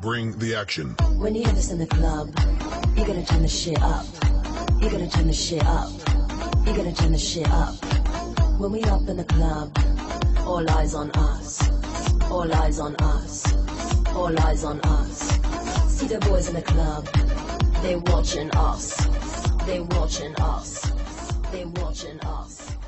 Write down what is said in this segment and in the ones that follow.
bring the action. When you have this in the club, you gotta turn the shit up. You gotta turn the shit up. You gotta turn the shit up. When we up in the club, all eyes on us. All eyes on us. All eyes on us. See the boys in the club, They're watching us. They're watching us. They're watching us.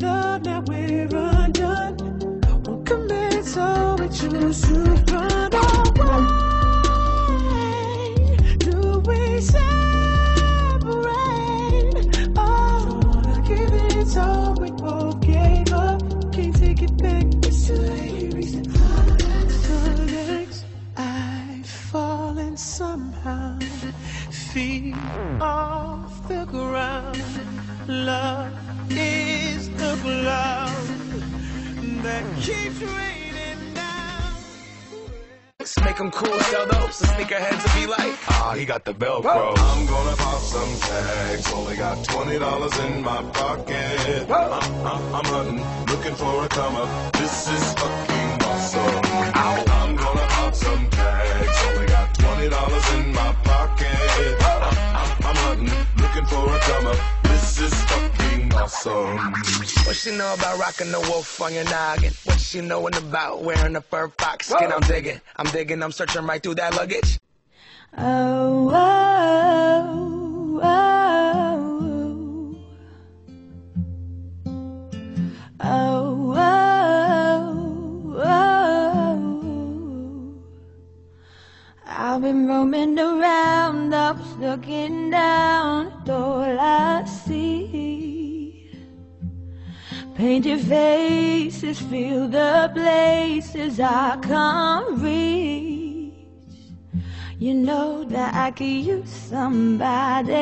Together, now we're undone. Won't commit, so we choose to run keeps raining down. Make them cool, sell those. The sneakerheads will be like, ah, he got the Velcro. I'm gonna pop some tags. Only got twenty dollars in my pocket. I'm, I'm, I'm hunting, looking for a come up. This is fucking awesome. I'm gonna pop some tags. Only got twenty dollars in my pocket. I'm, I'm, I'm hunting, looking for a come up. This is fucking awesome. What she know about rocking the wolf on your noggin? What she knowin' about wearing a fur fox skin? I'm digging, I'm digging, I'm searching right through that luggage. Oh, oh, oh, oh, oh, oh. I've been roaming around, I was looking down at all I see. Painted faces fill the places I can't reach. You know that I could use somebody.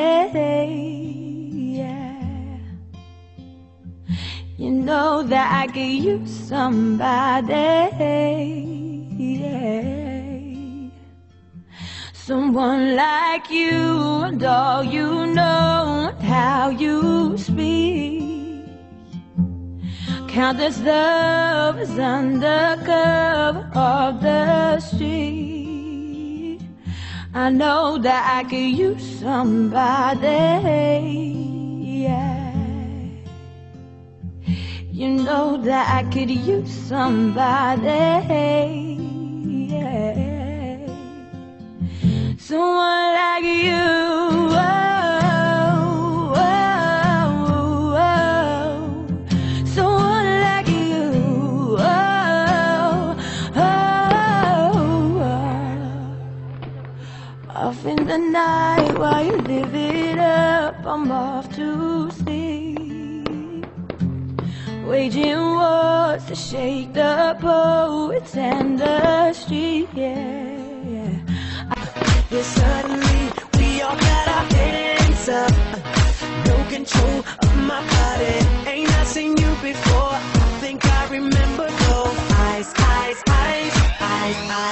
Yeah. You know that I could use somebody. Yeah. Someone like you and all you know and how you speak. Countless lovers under cover of the street. I know that I could use somebody. Yeah. You know that I could use somebody. Yeah. Someone like you. Night while you live it up, I'm off to sleep. Waging wars to shake the poets and the street, yeah. Yeah, suddenly we all got our hands up. No control of my body. Ain't I seen you before? I think I remember those eyes, eyes, eyes, eyes, eyes.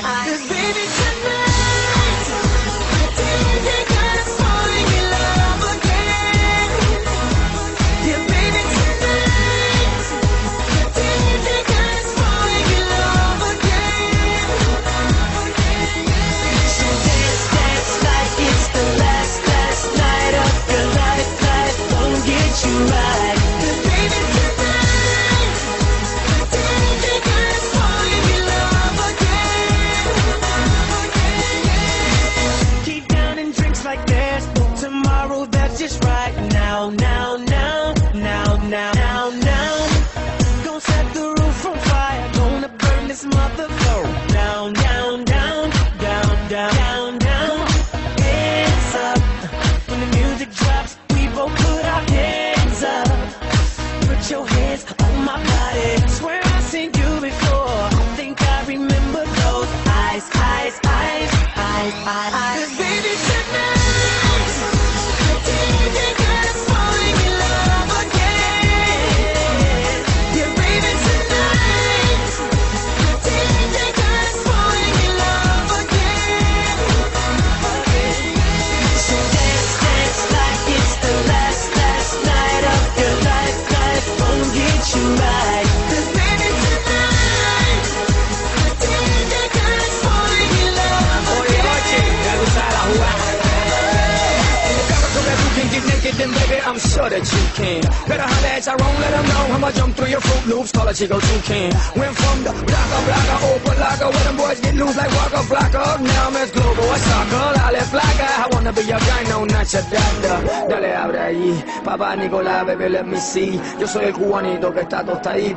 Sure that you can. Better holler at own, let them know I'ma jump through your fruit loops, call a chico toucan. Went from the blocka, blocka, open locker, where them boys get loose like Waka Flocka. Now I'm as global as soccer, dale flaca. I wanna be your guy, no, not your doctor. Dale, abre ahí, papá Nicolás, baby, let me see. Yo soy el cubanito que está tostadito.